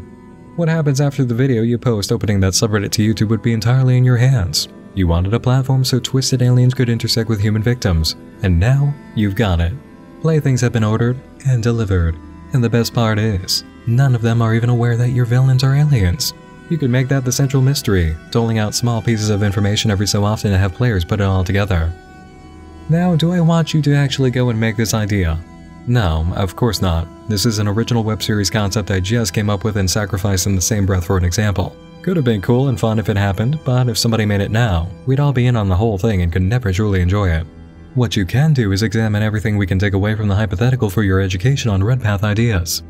What happens after the video you post opening that subreddit to YouTube would be entirely in your hands. You wanted a platform so twisted aliens could intersect with human victims, and now you've got it. Playthings have been ordered and delivered, and the best part is, none of them are even aware that your villains are aliens. You could make that the central mystery, doling out small pieces of information every so often and have players put it all together. Now, do I want you to actually go and make this idea? No, of course not. This is an original web series concept I just came up with and sacrificed in the same breath for an example. Could have been cool and fun if it happened, but if somebody made it now, we'd all be in on the whole thing and could never truly enjoy it. What you can do is examine everything we can take away from the hypothetical for your education on Redpath ideas.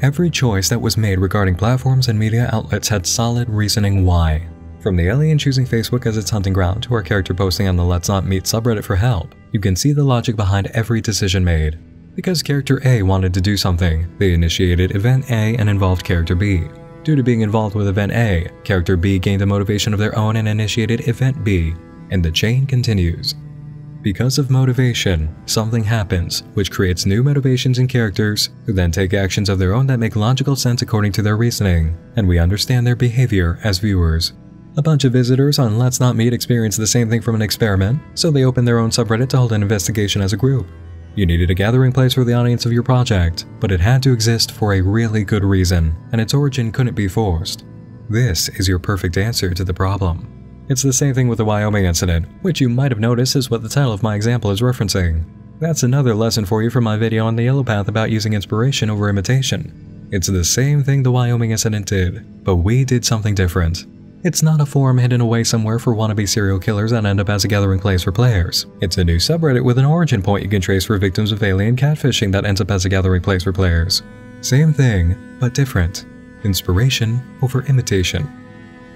Every choice that was made regarding platforms and media outlets had solid reasoning why. From the alien choosing Facebook as its hunting ground to our character posting on the Let's Not Meet subreddit for help, you can see the logic behind every decision made. Because character A wanted to do something, they initiated event A and involved character B. Due to being involved with event A, character B gained a motivation of their own and initiated event B, and the chain continues. Because of motivation, something happens, which creates new motivations in characters, who then take actions of their own that make logical sense according to their reasoning, and we understand their behavior as viewers. A bunch of visitors on Let's Not Meet experienced the same thing from an experiment, so they opened their own subreddit to hold an investigation as a group. You needed a gathering place for the audience of your project, but it had to exist for a really good reason, and its origin couldn't be forced. This is your perfect answer to the problem. It's the same thing with the Wyoming incident, which you might have noticed is what the title of my example is referencing. That's another lesson for you from my video on the Yellow Path about using inspiration over imitation. It's the same thing the Wyoming incident did, but we did something different. It's not a forum hidden away somewhere for wannabe serial killers that end up as a gathering place for players. It's a new subreddit with an origin point you can trace for victims of alien catfishing that ends up as a gathering place for players. Same thing, but different. Inspiration over imitation.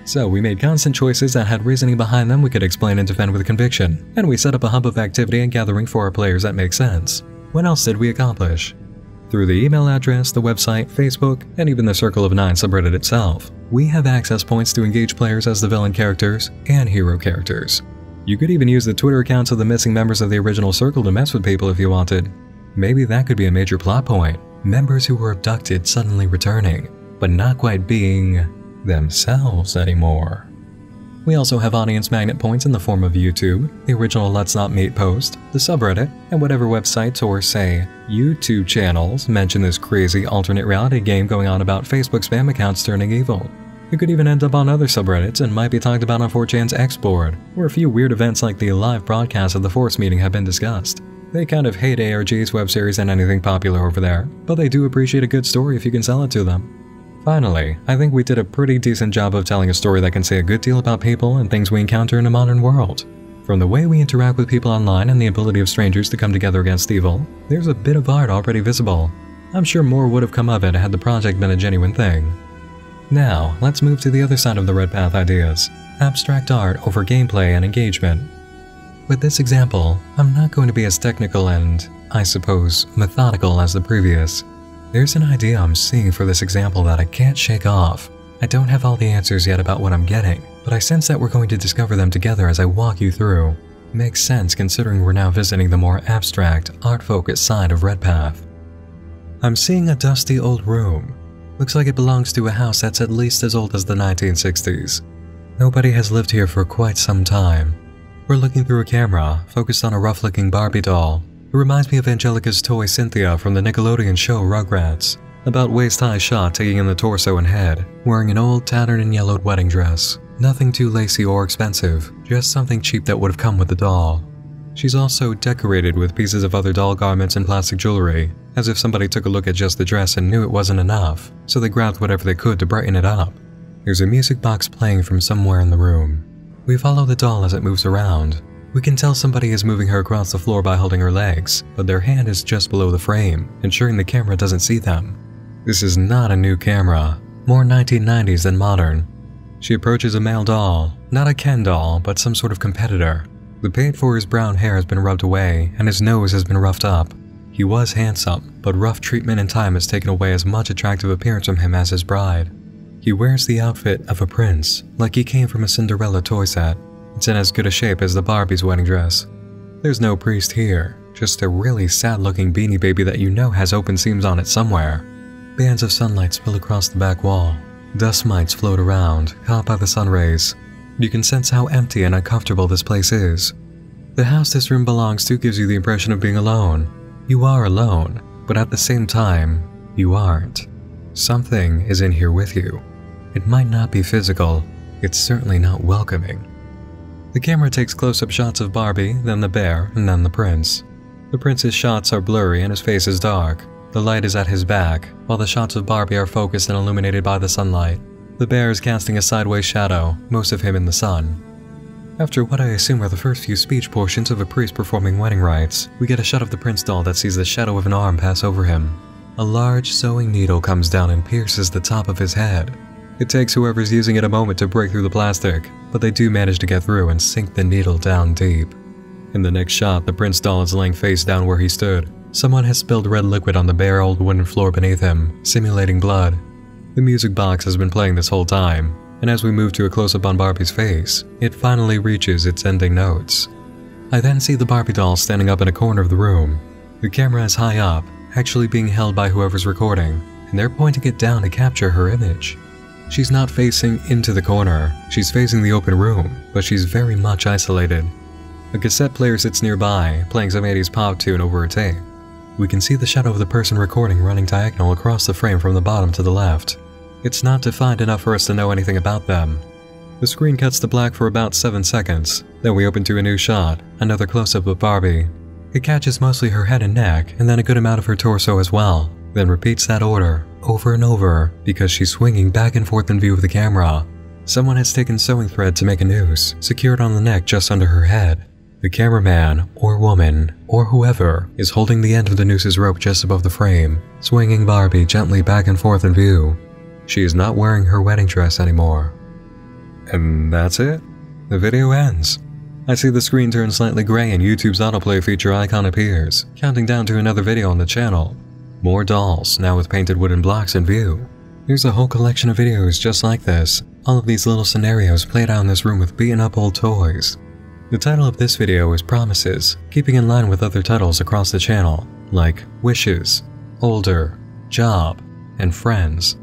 So we made constant choices that had reasoning behind them we could explain and defend with conviction, and we set up a hub of activity and gathering for our players that makes sense. What else did we accomplish? Through the email address, the website, Facebook, and even the Circle of Nine subreddit itself, we have access points to engage players as the villain characters and hero characters. You could even use the Twitter accounts of the missing members of the original Circle to mess with people if you wanted. Maybe that could be a major plot point. Members who were abducted suddenly returning, but not quite being themselves anymore. We also have audience magnet points in the form of YouTube, the original Let's Not Meet post, the subreddit, and whatever websites or, say, YouTube channels mention this crazy alternate reality game going on about Facebook spam accounts turning evil. It could even end up on other subreddits and might be talked about on 4chan's X board, where a few weird events like the live broadcast of the Force meeting have been discussed. They kind of hate ARG's web series and anything popular over there, but they do appreciate a good story if you can sell it to them. Finally, I think we did a pretty decent job of telling a story that can say a good deal about people and things we encounter in a modern world. From the way we interact with people online and the ability of strangers to come together against evil, there's a bit of art already visible. I'm sure more would have come of it had the project been a genuine thing. Now, let's move to the other side of the Red Path ideas abstract art over gameplay and engagement. With this example, I'm not going to be as technical and, I suppose, methodical as the previous. There's an idea I'm seeing for this example that I can't shake off. I don't have all the answers yet about what I'm getting, but I sense that we're going to discover them together as I walk you through. Makes sense considering we're now visiting the more abstract, art-focused side of Redpath. I'm seeing a dusty old room. Looks like it belongs to a house that's at least as old as the 1960s. Nobody has lived here for quite some time. We're looking through a camera, focused on a rough-looking Barbie doll it reminds me of Angelica's toy Cynthia from the Nickelodeon show Rugrats. About waist-high shot taking in the torso and head, wearing an old tattered and yellowed wedding dress. Nothing too lacy or expensive, just something cheap that would have come with the doll. She's also decorated with pieces of other doll garments and plastic jewelry, as if somebody took a look at just the dress and knew it wasn't enough, so they grabbed whatever they could to brighten it up. There's a music box playing from somewhere in the room. We follow the doll as it moves around, we can tell somebody is moving her across the floor by holding her legs, but their hand is just below the frame, ensuring the camera doesn't see them. This is not a new camera, more 1990s than modern. She approaches a male doll, not a Ken doll, but some sort of competitor. The paint for his brown hair has been rubbed away, and his nose has been roughed up. He was handsome, but rough treatment and time has taken away as much attractive appearance from him as his bride. He wears the outfit of a prince, like he came from a Cinderella toy set. It's in as good a shape as the Barbie's wedding dress. There's no priest here, just a really sad looking beanie baby that you know has open seams on it somewhere. Bands of sunlight spill across the back wall. Dust mites float around, caught by the sun rays. You can sense how empty and uncomfortable this place is. The house this room belongs to gives you the impression of being alone. You are alone, but at the same time, you aren't. Something is in here with you. It might not be physical, it's certainly not welcoming. The camera takes close-up shots of Barbie, then the bear, and then the prince. The prince's shots are blurry and his face is dark. The light is at his back, while the shots of Barbie are focused and illuminated by the sunlight. The bear is casting a sideways shadow, most of him in the sun. After what I assume are the first few speech portions of a priest performing wedding rites, we get a shot of the prince doll that sees the shadow of an arm pass over him. A large sewing needle comes down and pierces the top of his head. It takes whoever's using it a moment to break through the plastic, but they do manage to get through and sink the needle down deep. In the next shot, the prince doll is laying face down where he stood. Someone has spilled red liquid on the bare old wooden floor beneath him, simulating blood. The music box has been playing this whole time, and as we move to a close-up on Barbie's face, it finally reaches its ending notes. I then see the Barbie doll standing up in a corner of the room. The camera is high up, actually being held by whoever's recording, and they're pointing it down to capture her image. She's not facing into the corner, she's facing the open room, but she's very much isolated. A cassette player sits nearby, playing some 80s pop tune over a tape. We can see the shadow of the person recording running diagonal across the frame from the bottom to the left. It's not defined enough for us to know anything about them. The screen cuts to black for about 7 seconds, then we open to a new shot, another close-up of Barbie. It catches mostly her head and neck, and then a good amount of her torso as well, then repeats that order, over and over because she's swinging back and forth in view of the camera. Someone has taken sewing thread to make a noose, secured on the neck just under her head. The cameraman, or woman, or whoever, is holding the end of the noose's rope just above the frame, swinging Barbie gently back and forth in view. She is not wearing her wedding dress anymore. And that's it. The video ends. I see the screen turn slightly gray and YouTube's autoplay feature icon appears, counting down to another video on the channel. More dolls, now with painted wooden blocks in view. There's a whole collection of videos just like this, all of these little scenarios played out in this room with beaten up old toys. The title of this video is Promises, keeping in line with other titles across the channel, like Wishes, Older, Job, and Friends.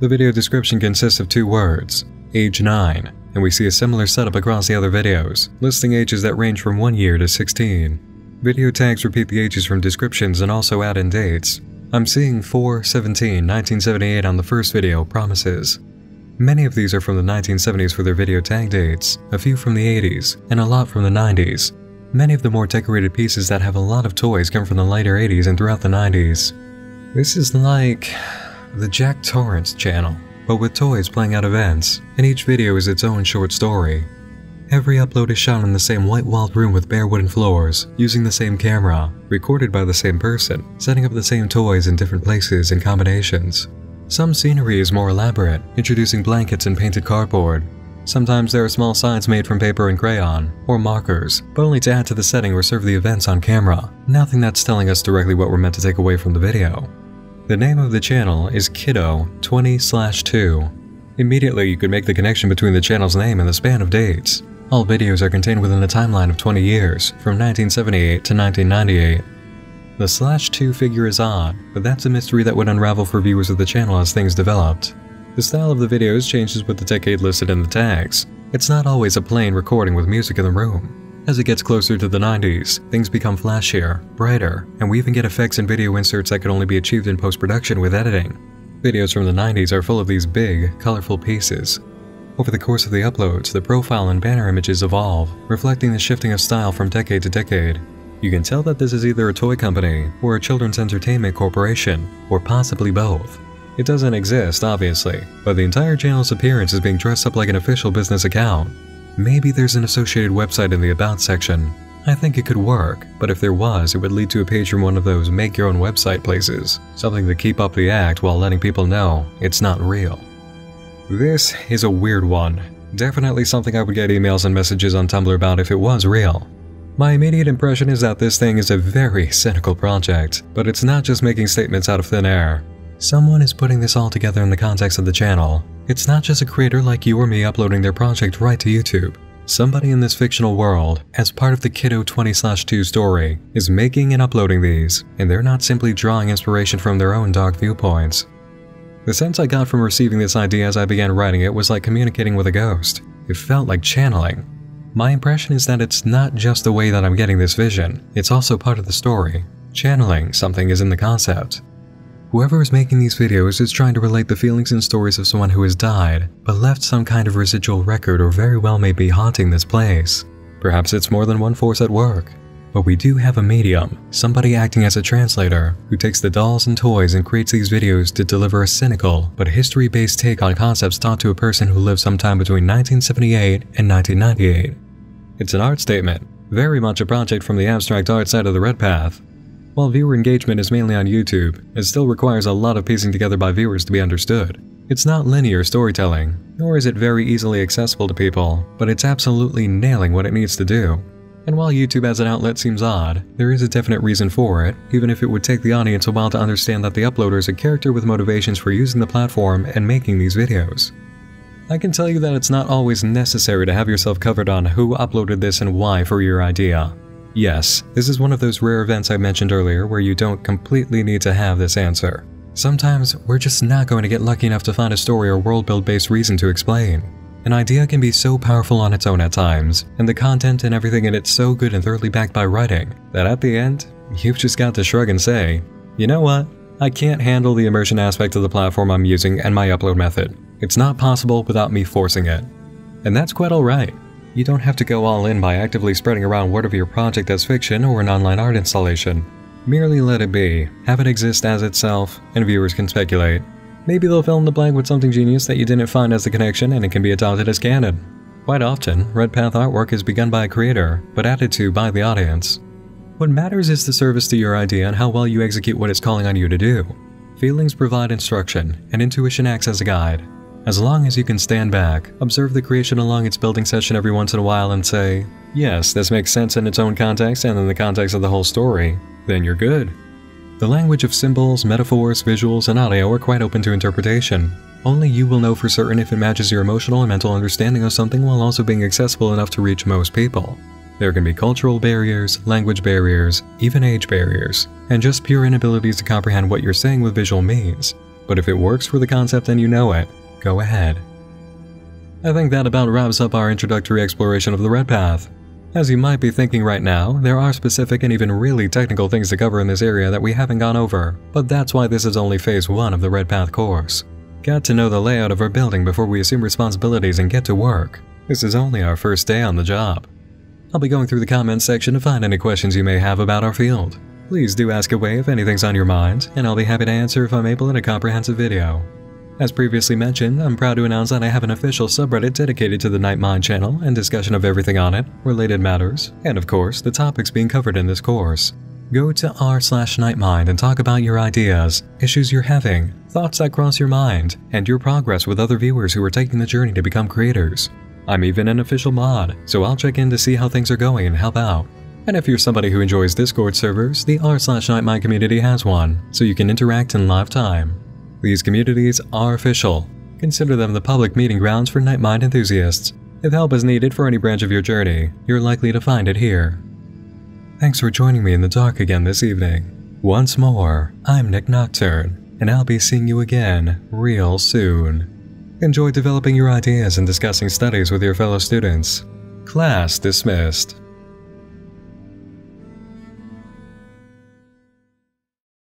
The video description consists of two words, age 9, and we see a similar setup across the other videos, listing ages that range from 1 year to 16. Video tags repeat the ages from descriptions and also add in dates. I'm seeing 4-17-1978 on the first video, Promises. Many of these are from the 1970s for their video tag dates, a few from the 80s, and a lot from the 90s. Many of the more decorated pieces that have a lot of toys come from the later 80s and throughout the 90s. This is like the Jack Torrance channel, but with toys playing out events, and each video is its own short story. Every upload is shot in the same white-walled room with bare wooden floors, using the same camera, recorded by the same person, setting up the same toys in different places and combinations. Some scenery is more elaborate, introducing blankets and painted cardboard, Sometimes there are small signs made from paper and crayon, or markers, but only to add to the setting or serve the events on camera, nothing that's telling us directly what we're meant to take away from the video. The name of the channel is Kiddo 20-2. Immediately you could make the connection between the channel's name and the span of dates. All videos are contained within a timeline of 20 years, from 1978 to 1998. The slash 2 figure is odd, but that's a mystery that would unravel for viewers of the channel as things developed. The style of the videos changes with the decade listed in the tags. It's not always a plain recording with music in the room. As it gets closer to the 90s, things become flashier, brighter, and we even get effects and video inserts that could only be achieved in post-production with editing. Videos from the 90s are full of these big, colorful pieces. Over the course of the uploads, the profile and banner images evolve, reflecting the shifting of style from decade to decade. You can tell that this is either a toy company, or a children's entertainment corporation, or possibly both. It doesn't exist, obviously, but the entire channel's appearance is being dressed up like an official business account. Maybe there's an associated website in the About section. I think it could work, but if there was, it would lead to a page from one of those make your own website places, something to keep up the act while letting people know it's not real. This is a weird one. Definitely something I would get emails and messages on Tumblr about if it was real. My immediate impression is that this thing is a very cynical project, but it's not just making statements out of thin air. Someone is putting this all together in the context of the channel. It's not just a creator like you or me uploading their project right to YouTube. Somebody in this fictional world, as part of the Kiddo 20-2 story, is making and uploading these, and they're not simply drawing inspiration from their own dark viewpoints. The sense I got from receiving this idea as I began writing it was like communicating with a ghost. It felt like channeling. My impression is that it's not just the way that I'm getting this vision, it's also part of the story. Channeling something is in the concept. Whoever is making these videos is trying to relate the feelings and stories of someone who has died, but left some kind of residual record or very well may be haunting this place. Perhaps it's more than one force at work. But we do have a medium, somebody acting as a translator, who takes the dolls and toys and creates these videos to deliver a cynical but history-based take on concepts taught to a person who lived sometime between 1978 and 1998. It's an art statement, very much a project from the abstract art side of the Red Path, while viewer engagement is mainly on YouTube, it still requires a lot of piecing together by viewers to be understood. It's not linear storytelling, nor is it very easily accessible to people, but it's absolutely nailing what it needs to do. And while YouTube as an outlet seems odd, there is a definite reason for it, even if it would take the audience a while to understand that the uploader is a character with motivations for using the platform and making these videos. I can tell you that it's not always necessary to have yourself covered on who uploaded this and why for your idea. Yes, this is one of those rare events I mentioned earlier where you don't completely need to have this answer. Sometimes we're just not going to get lucky enough to find a story or world build based reason to explain. An idea can be so powerful on its own at times, and the content and everything in it so good and thoroughly backed by writing, that at the end, you've just got to shrug and say, you know what? I can't handle the immersion aspect of the platform I'm using and my upload method. It's not possible without me forcing it. And that's quite alright. You don't have to go all in by actively spreading around word of your project as fiction or an online art installation. Merely let it be, have it exist as itself, and viewers can speculate. Maybe they'll fill in the blank with something genius that you didn't find as the connection and it can be adopted as canon. Quite often, Red Path artwork is begun by a creator, but added to by the audience. What matters is the service to your idea and how well you execute what it's calling on you to do. Feelings provide instruction, and intuition acts as a guide. As long as you can stand back, observe the creation along its building session every once in a while and say, yes, this makes sense in its own context and in the context of the whole story, then you're good. The language of symbols, metaphors, visuals, and audio are quite open to interpretation. Only you will know for certain if it matches your emotional and mental understanding of something while also being accessible enough to reach most people. There can be cultural barriers, language barriers, even age barriers, and just pure inabilities to comprehend what you're saying with visual means. But if it works for the concept and you know it, go ahead. I think that about wraps up our introductory exploration of the Red Path. As you might be thinking right now, there are specific and even really technical things to cover in this area that we haven't gone over, but that's why this is only phase 1 of the Red Path course. Got to know the layout of our building before we assume responsibilities and get to work. This is only our first day on the job. I'll be going through the comments section to find any questions you may have about our field. Please do ask away if anything's on your mind, and I'll be happy to answer if I'm able in a comprehensive video. As previously mentioned, I'm proud to announce that I have an official subreddit dedicated to the Night Mind channel and discussion of everything on it, related matters, and of course, the topics being covered in this course. Go to r slash nightmind and talk about your ideas, issues you're having, thoughts that cross your mind, and your progress with other viewers who are taking the journey to become creators. I'm even an official mod, so I'll check in to see how things are going and help out. And if you're somebody who enjoys Discord servers, the r slash nightmind community has one, so you can interact in live time. These communities are official. Consider them the public meeting grounds for Nightmind enthusiasts. If help is needed for any branch of your journey, you're likely to find it here. Thanks for joining me in the dark again this evening. Once more, I'm Nick Nocturne, and I'll be seeing you again real soon. Enjoy developing your ideas and discussing studies with your fellow students. Class dismissed.